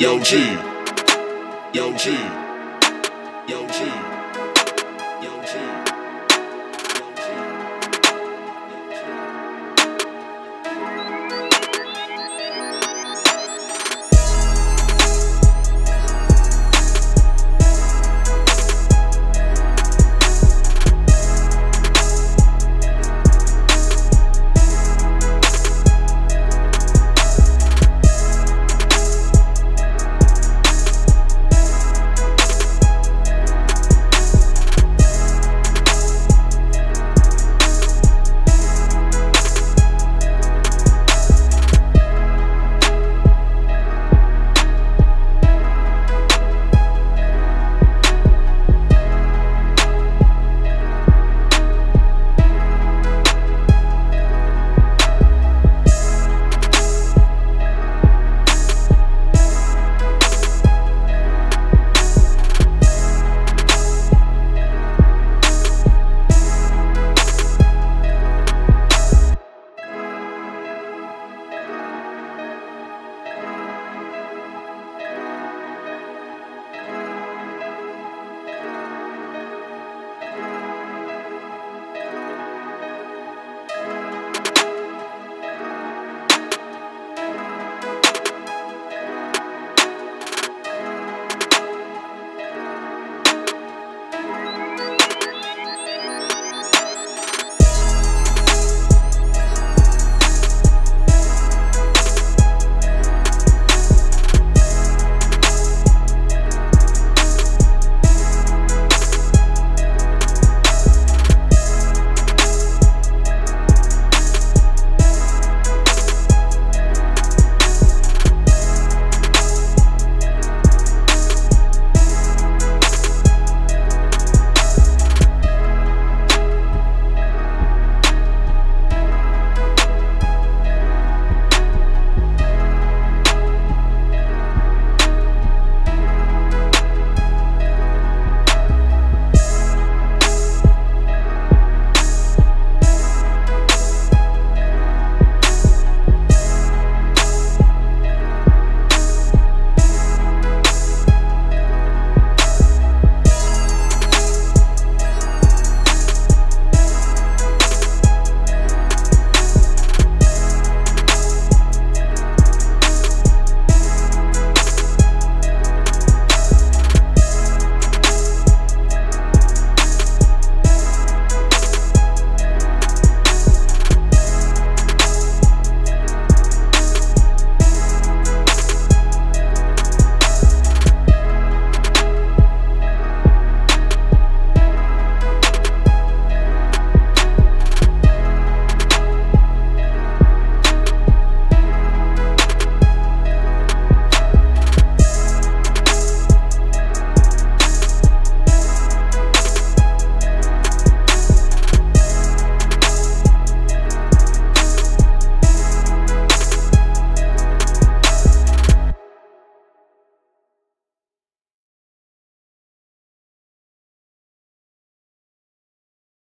Yo G. Yo G. Yo G.